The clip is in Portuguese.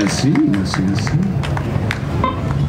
É assim? É assim, é assim.